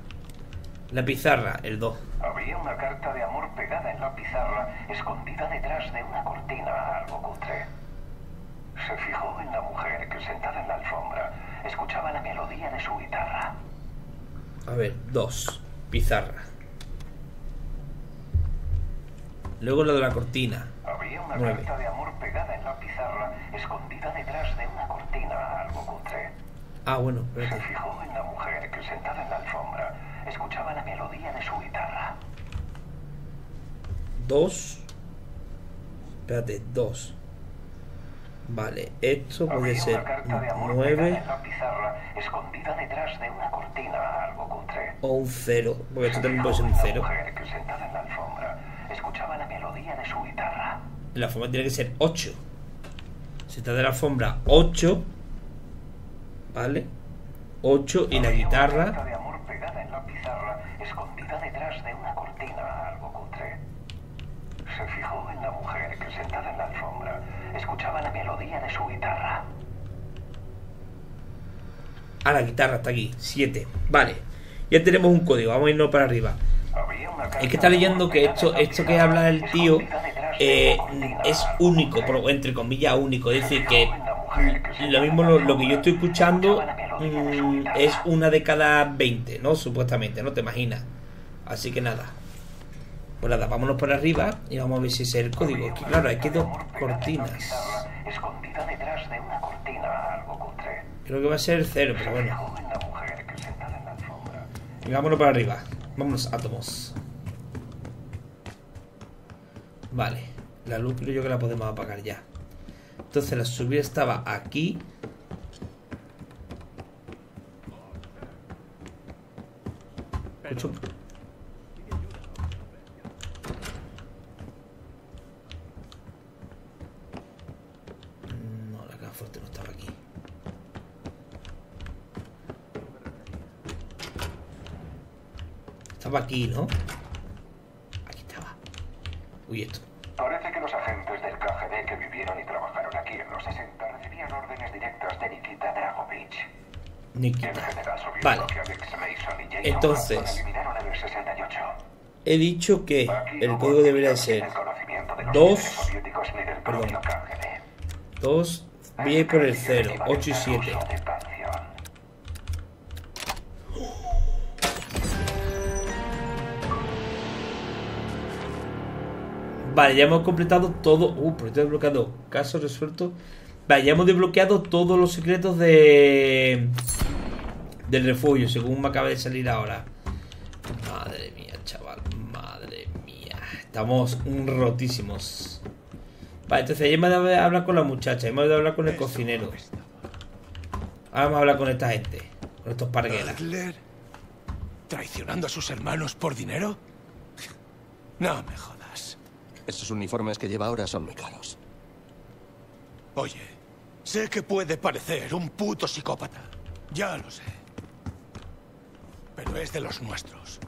La pizarra, el 2. Había una carta de amor pegada en la pizarra, escondida detrás de una cortina algo cutre. Se fijó en la mujer que sentada en la alfombra escuchaba la melodía de su guitarra. A ver, 2. Pizarra. Luego lo de la cortina. Había una Nueve. carta de amor pegada en la pizarra, escondida detrás de una cortina algo cutre. Ah, bueno, Se espérate. fijó en la mujer que sentada en la alfombra escuchaba la melodía de su guitarra. 2. Espérate, 2. Vale, esto puede ser una carta de amor pegada 9 en la pizarra, escondida detrás de una cortina algo cutre. o un 0. Porque esto también puede ser un en 0. La alfombra escuchaba la melodía de su guitarra. La forma tiene que ser 8. Si está de la alfombra 8. ¿Vale? 8 y la guitarra. de amor pegada en la pizarra, escondida detrás de una cortina algo cutre. Se fijó en la mujer que sentada en la alfombra escuchaba la melodía de su guitarra. Ah, la guitarra está aquí. 7. Vale. Ya tenemos un código. Vamos a irnos para arriba. Es que está leyendo que esto, esto que habla el tío eh, es único, entre comillas único. Es decir, que lo mismo lo, que yo estoy escuchando mm, es una de cada 20, ¿no? Supuestamente, ¿no? Te imaginas. Así que nada. Pues nada, vámonos por arriba y vamos a ver si es el código. Claro, hay que dos cortinas. Escondida detrás de una cortina. Creo que va a ser cero, pero bueno. Y vámonos para arriba. Vámonos, átomos. Vale. La luz creo yo que la podemos apagar ya. Entonces la subida estaba aquí. Escucho- No, la caja fuerte no estaba aquí. Estaba aquí, ¿no? Aquí estaba. Uy, esto. Parece que los agentes del KGB que vivieron y trabajaron aquí en los 60 recibían Serían órdenes directas de Nikita Dragovich. Vale. Entonces. Hartman eliminaron en el 68. He dicho que el código debería ser sin el conocimiento de los dos- líderes soviéticos ni del propio perdón. KGB. 2, voy por el 0, 8 y 7. Vale, ya hemos completado todo. Uh, proyecto desbloqueado. Caso resuelto. Vale, ya hemos desbloqueado todos los secretos de. Del refugio, según me acaba de salir ahora. Madre mía, chaval. Madre mía. Estamos rotísimos. Vale, entonces ya hemos de hablar con la muchacha. Hemos de hablar con el cocinero. Ahora vamos a hablar con esta gente. Con estos parguelas. ¿Traicionando a sus hermanos por dinero? No me jodas. Esos uniformes que lleva ahora son muy caros. Oye, sé que puede parecer un puto psicópata. Ya lo sé. Pero es de los nuestros.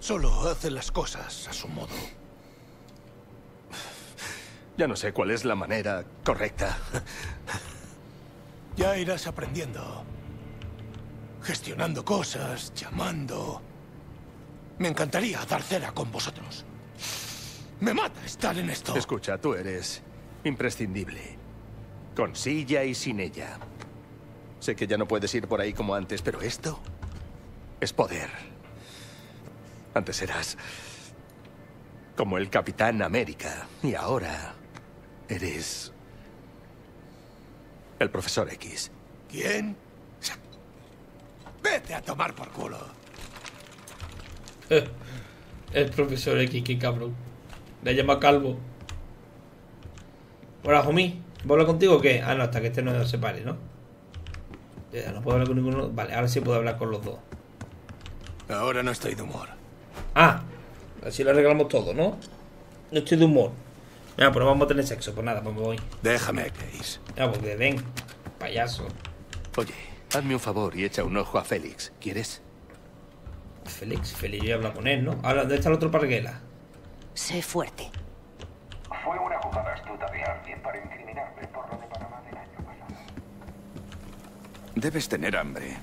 Solo hace las cosas a su modo. Ya no sé cuál es la manera correcta. Ya irás aprendiendo. Gestionando cosas, llamando. Me encantaría dar cera con vosotros. Me mata estar en esto. Escucha, tú eres imprescindible. Con silla y sin ella. Sé que ya no puedes ir por ahí como antes, pero esto es poder. Antes eras como el Capitán América y ahora eres el Profesor X. ¿Quién? Vete a tomar por culo. El profesor X, qué cabrón. Le llama calvo. Hola, homie. ¿Voy a hablar contigo o qué? Ah, no, hasta que este no se pare, ¿no? Ya, no puedo hablar con ninguno. Vale, ahora sí puedo hablar con los dos. Ahora no estoy de humor. Ah, así lo arreglamos todo, ¿no? No estoy de humor. Ya, pues no vamos a tener sexo. Pues nada, pues me voy. Déjame, Case. Ya, porque ven, payaso. Oye, hazme un favor y echa un ojo a Félix. ¿Quieres? Félix, Félix, yo voy a hablar con él, ¿no? Ahora, ¿dónde está el otro parguela? Sé fuerte. Fue una jugada astuta de alguien para incriminarme por lo de Panamá del año pasado. Debes tener hambre.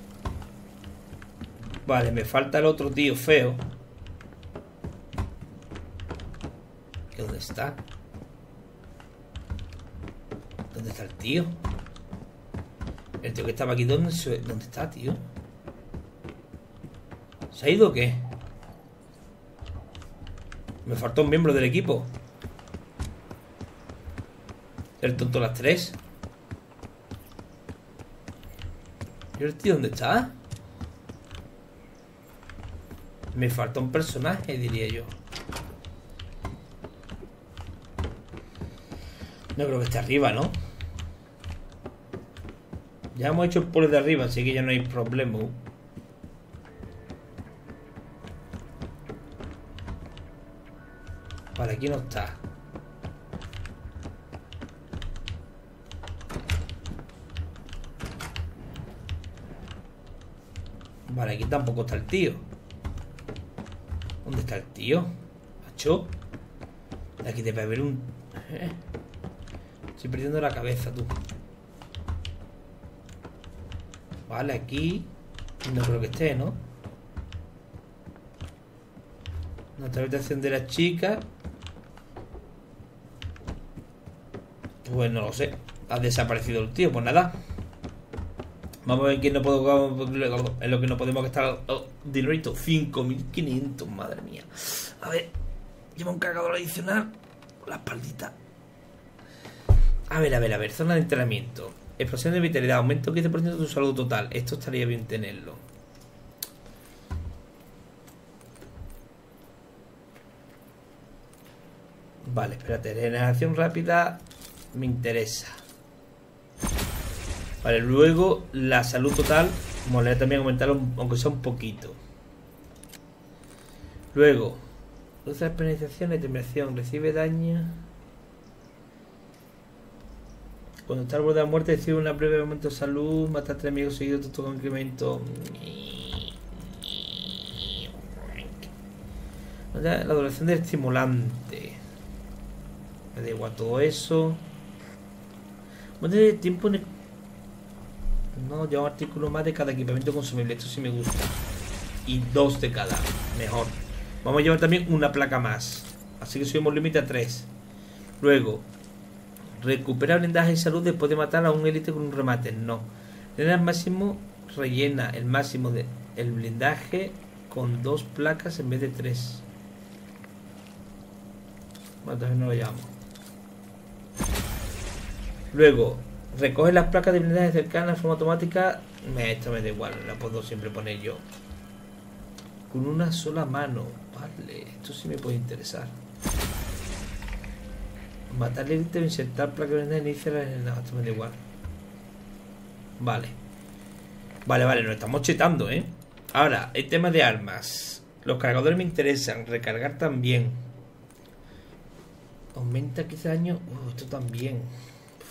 Vale, me falta el otro tío feo. ¿Que ¿Dónde está? ¿Dónde está el tío? El tío que estaba aquí, ¿dónde, se- ¿dónde está, tío? ¿Se ha ido o qué? Me faltó un miembro del equipo. El tonto las tres. ¿Y el tío dónde está? Me falta un personaje, diría yo. No creo que esté arriba, ¿no? Ya hemos hecho el puzzle de arriba, así que ya no hay problema. Vale, aquí no está. Vale, aquí tampoco está el tío. ¿Dónde está el tío? ¿Macho? Aquí debe haber un... ¿Eh? Estoy perdiendo la cabeza, tú. Vale, aquí... No creo que esté, ¿no? Nuestra habitación de la chica. Pues no lo sé. Ha desaparecido el tío, pues nada. Vamos a ver quién no puedo en lo que no podemos gastar oh, dinerito. 5.500, madre mía. A ver, lleva un cargador adicional. La espaldita. A ver, a ver, a ver. Zona de entrenamiento. Explosión de vitalidad. Aumento 15% de tu salud total. Esto estaría bien tenerlo. Vale, espérate. Regeneración rápida me interesa. Vale, luego la salud total. Molaría también aumentarlo, aunque sea un poquito. Luego, usa penalización determinación. Recibe daño. Cuando está al borde de la muerte, recibe un breve aumento de salud. Mata a tres amigos seguidos todo incremento. La duración del estimulante. Me da igual todo eso. A tener tiempo en el... No, lleva un artículo más de cada equipamiento consumible. Esto sí me gusta. Y dos de cada. Mejor. Vamos a llevar también una placa más. Así que subimos límite a 3. Luego, recupera blindaje y salud después de matar a un élite con un remate. No. El máximo, rellena el máximo de el blindaje con dos placas en vez de tres. Bueno, también no lo llevamos. Luego, recoge las placas de blindaje cercanas de forma automática. Me, esto me da igual, la puedo siempre poner yo. Con una sola mano. Vale, esto sí me puede interesar. Matar el o insertar placas de blindaje inicia la... No, esto me da igual. Vale. Vale, vale, nos estamos chetando, ¿eh? Ahora, el tema de armas. Los cargadores me interesan. Recargar también. Aumenta quizá daño. Uh, esto también.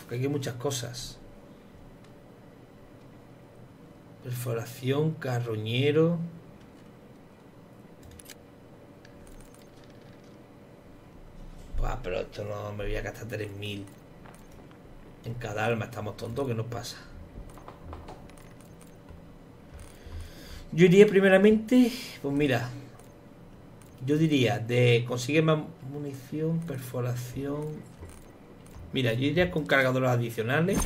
Que hay muchas cosas. Perforación, carroñero. Buah, pero esto no me voy a gastar 3000. En cada arma estamos tontos. ¿Qué nos pasa? Yo iría primeramente, pues mira, yo diría de conseguir más munición, perforación. Mira, yo iría con cargadores adicionales.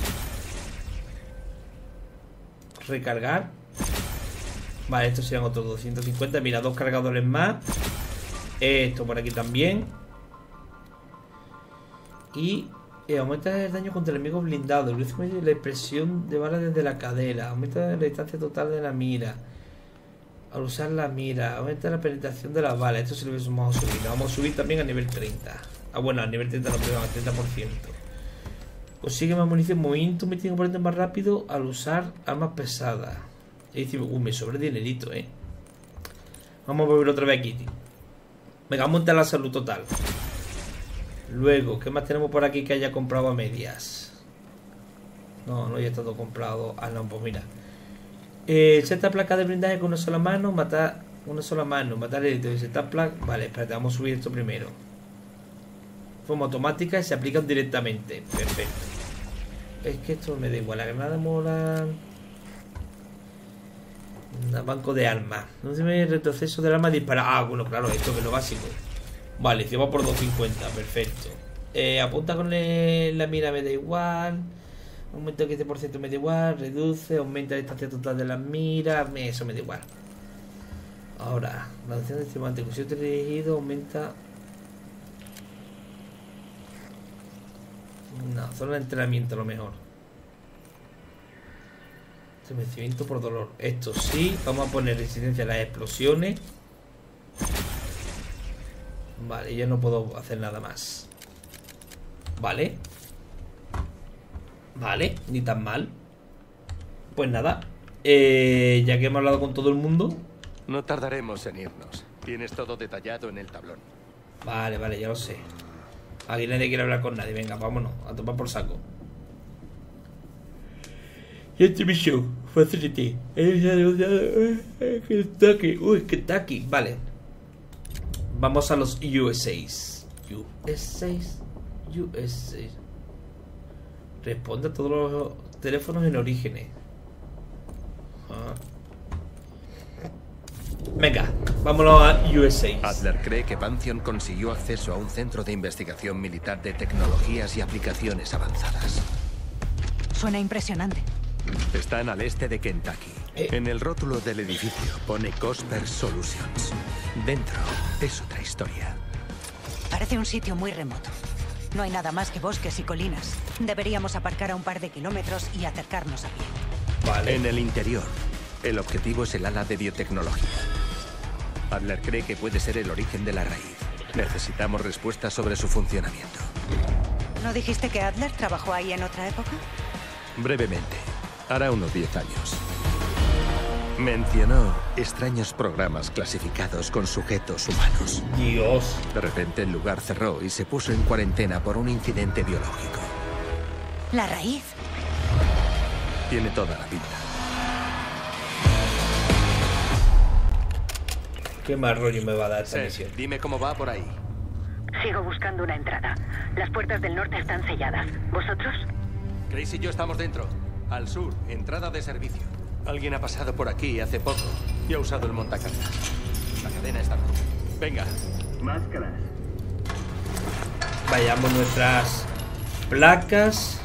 Recargar. Vale, estos serían otros 250. Mira, dos cargadores más. Esto por aquí también. Y eh, aumenta el daño contra enemigos blindados. La expresión de balas desde la cadera. Aumenta la distancia total de la mira. Al usar la mira, aumenta la penetración de las balas. Esto sí lo subir. Lo vamos a subir también a nivel 30. Ah, bueno, a nivel 30 no, al 30%. Consigue más munición, movimiento, metiendo componentes más rápido al usar armas pesadas. Y decir, uy, me sobra dinerito, eh. Vamos a volver otra vez aquí. Venga, vamos a montar la salud total. Luego, ¿qué más tenemos por aquí que haya comprado a medias? No, no haya estado comprado. Ah, no, pues mira. Eh, esta placa de blindaje con una sola mano, matar una sola mano, matar el esta placa. Vale, espérate, vamos a subir esto primero. Forma automática y se aplican directamente. Perfecto. Es que esto me da igual. La granada mola. Un banco de armas. No se ve retroceso del arma dispara. Ah, bueno, claro, esto que es lo básico. Vale, hicimos por 250. Perfecto. Eh, apunta con el- la mira, me da igual. Aumenta el 15% me da igual, reduce, aumenta la distancia total de las miras, eso me da igual. Ahora, la acción de estimante, cuestión dirigido aumenta. No, solo el entrenamiento a lo mejor. Estremecimiento por dolor. Esto sí, vamos a poner resistencia a las explosiones. Vale, ya no puedo hacer nada más. Vale. Vale, ni tan mal. Pues nada. eh, ya que hemos hablado con todo el mundo. No tardaremos en irnos. Tienes todo detallado en el tablón. Vale, vale, ya lo sé. Aquí nadie quiere hablar con nadie. Venga, vámonos. A tomar por saco. Este show. Facility. Kentucky. Uy, Kentucky. Vale. Vamos a los USAs. USAs. USAs. Responde a todos los teléfonos en orígenes. Ah. Venga, vámonos a USA. Adler cree que Pantheon consiguió acceso a un centro de investigación militar de tecnologías y aplicaciones avanzadas. Suena impresionante. Están al este de Kentucky. En el rótulo del edificio pone Cosper Solutions. Dentro es otra historia. Parece un sitio muy remoto. No hay nada más que bosques y colinas. Deberíamos aparcar a un par de kilómetros y acercarnos a pie. En el interior, el objetivo es el ala de biotecnología. Adler cree que puede ser el origen de la raíz. Necesitamos respuestas sobre su funcionamiento. ¿No dijiste que Adler trabajó ahí en otra época? Brevemente, hará unos 10 años. Mencionó extraños programas clasificados con sujetos humanos. Dios. De repente el lugar cerró y se puso en cuarentena por un incidente biológico. La raíz. Tiene toda la pinta. Qué mal rollo me va a dar esta misión. Dime cómo va por ahí. Sigo buscando una entrada. Las puertas del norte están selladas. ¿Vosotros? Grace y yo estamos dentro. Al sur, entrada de servicio. Alguien ha pasado por aquí hace poco y ha usado el montacargas. La cadena está rota. Venga. Máscaras. Vayamos nuestras placas.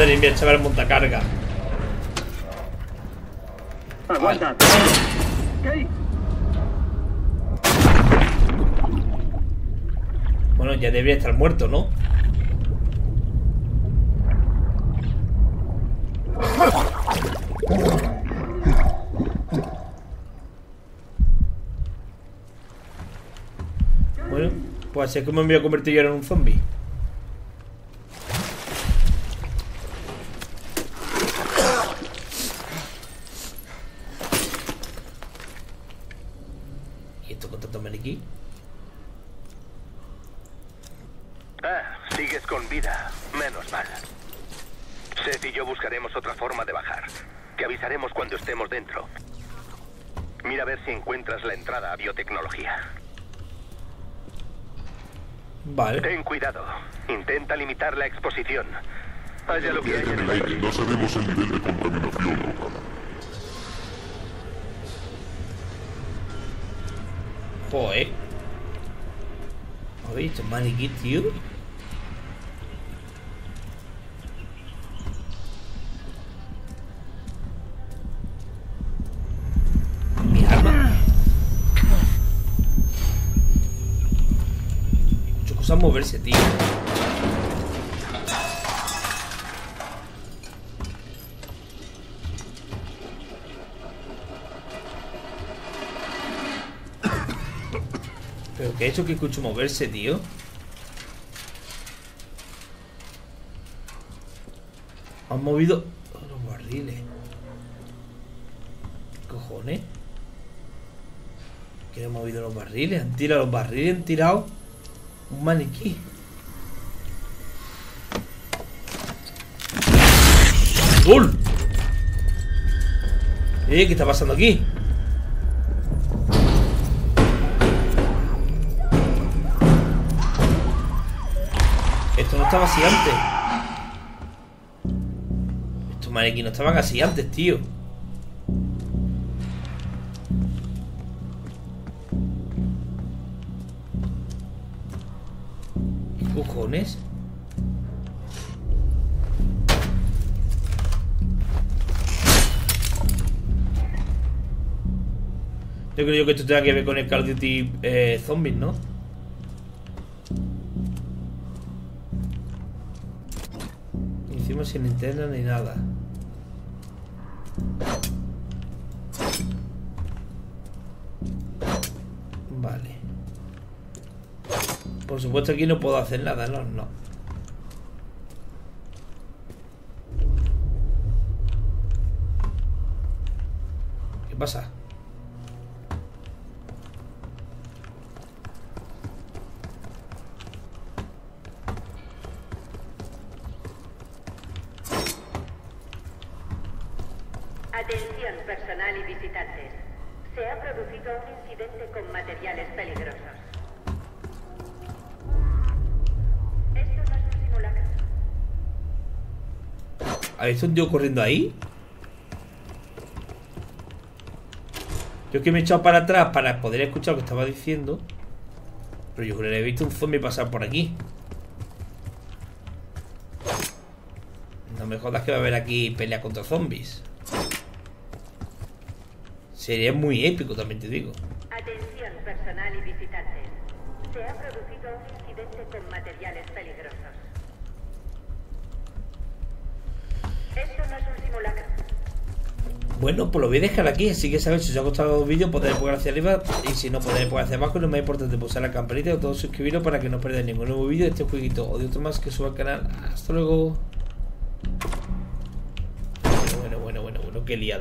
Madre mía, chaval, montacarga. Aguanta. Bueno, ya debería estar muerto, ¿no? Bueno, pues así es como me voy a convertir yo en un zombie. Ah, sigues con vida. Menos mal. Seth y yo buscaremos otra forma de bajar. Te avisaremos cuando estemos dentro. Mira a ver si encuentras la entrada a biotecnología. Vale. Ten cuidado. Intenta limitar la exposición. Haya lo que haya en el aire no sabemos el nivel de contaminación local. Joder. ¿Has visto maniquí, tío? Mi moverse, tío. Qué he hecho que escucho moverse, tío? Han movido los barriles. ¿Qué cojones? ¿Quién ha movido los barriles? Han tirado los barriles, han tirado un maniquí. ¡Gol! Eh, ¿qué está pasando aquí? Estaba así antes. Estos maniquí no estaban así antes, tío. ¿Qué cojones? Yo creo que esto tenga que ver con el Call of Duty eh, Zombies, ¿no? Sin linterna ni nada. Vale. Por supuesto aquí no puedo hacer nada, no, no. ¿Qué pasa? Atención personal y visitantes. Se ha producido un incidente con materiales peligrosos. Esto no es un simulacro. ¿Ha visto un tío corriendo ahí? Yo es que me he echado para atrás para poder escuchar lo que estaba diciendo. Pero yo creo que he visto un zombie pasar por aquí. No me jodas que va a haber aquí pelea contra zombies. Sería muy épico, también te digo. Atención personal y visitantes. Se ha producido un incidente con materiales peligrosos. Esto no es un simulacro. Bueno, pues lo voy a dejar aquí. Así que sabéis, si os ha gustado el vídeo, podéis pulgar hacia arriba. Y si no, podéis pulgar hacia abajo. Y lo más importante, pulsar la campanita y todo suscribiros para que no perdáis ningún nuevo vídeo de este jueguito o de otro más que suba al canal. Hasta luego. Bueno, bueno, bueno, bueno, qué liado.